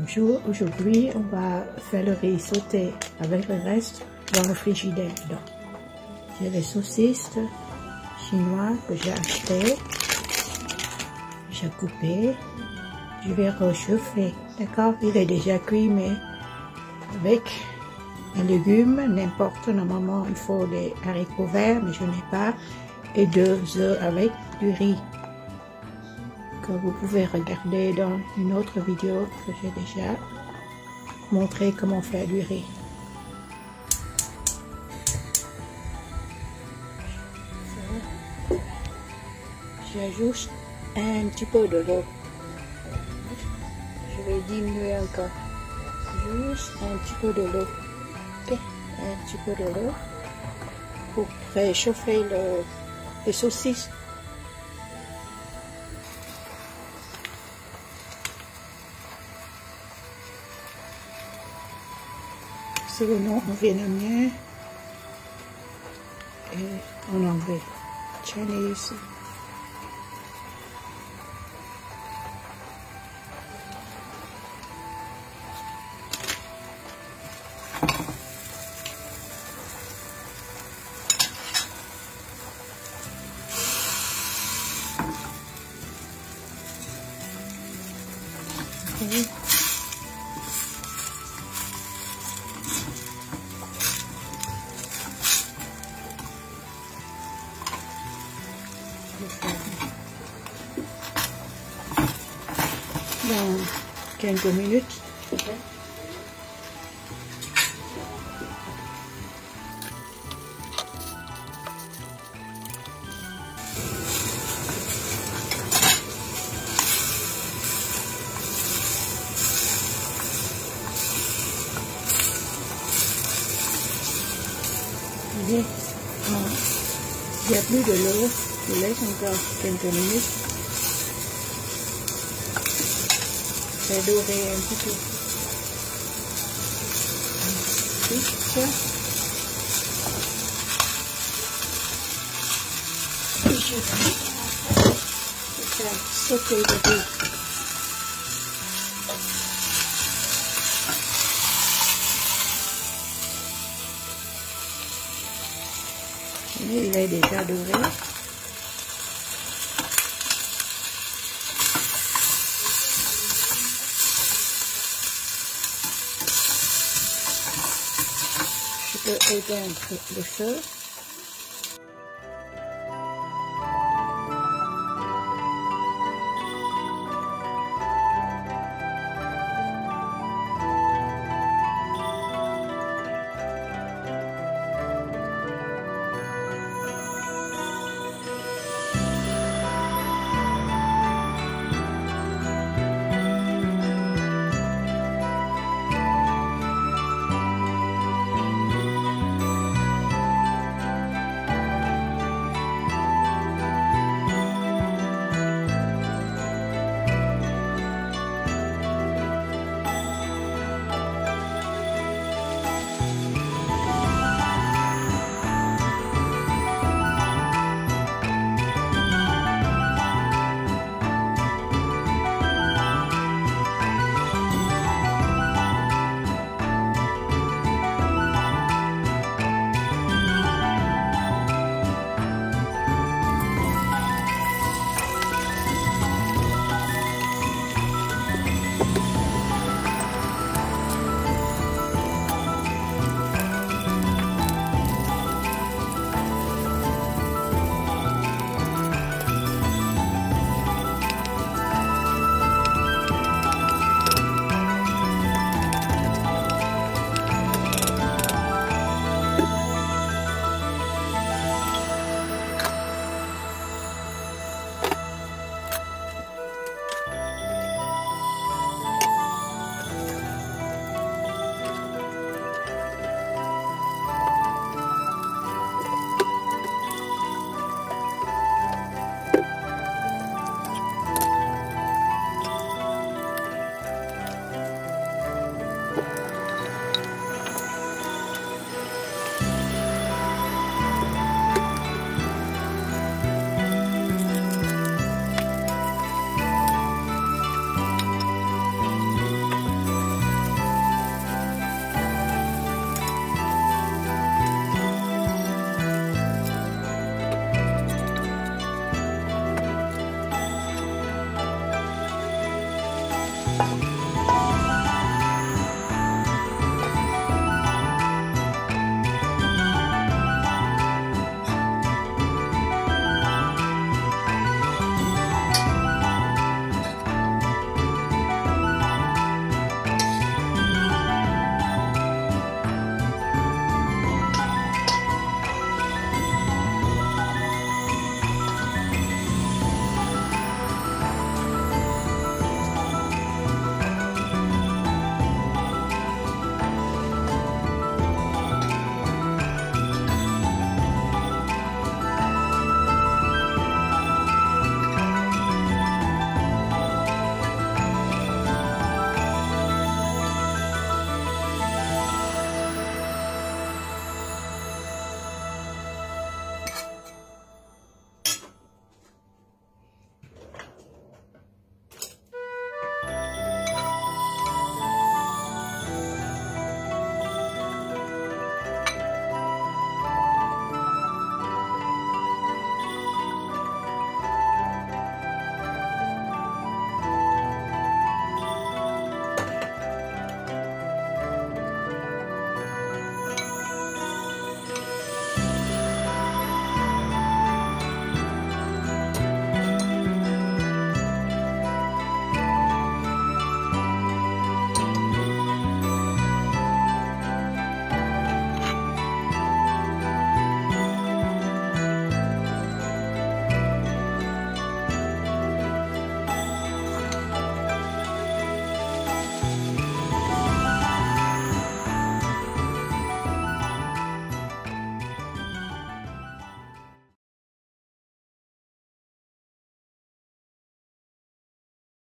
Bonjour, aujourd'hui on va faire le riz sauté avec le reste dans le frigidaire. J'ai les saucisses chinoises que j'ai achetées, j'ai coupé, je vais rechauffer, d'accord? Il est déjà cuit mais avec les légumes, n'importe, normalement il faut des haricots verts mais je n'ai pas, et deux œufs avec du riz vous pouvez regarder dans une autre vidéo que j'ai déjà montré comment faire du riz. J'ajoute un petit peu de l'eau. Je vais diminuer encore. Juste un petit peu de l'eau. Un petit peu de l'eau pour réchauffer le, les saucisses. Celui-là, ở Việt Nam nhé, mien. Et về. Chinese. Quelques minutes. Il n'y a plus de l'eau, je laisse encore quelques minutes. sẽ đưa về em chút đi chút chứ Okay, soak it a bit. lấy để ra đường đấy the, the, the, the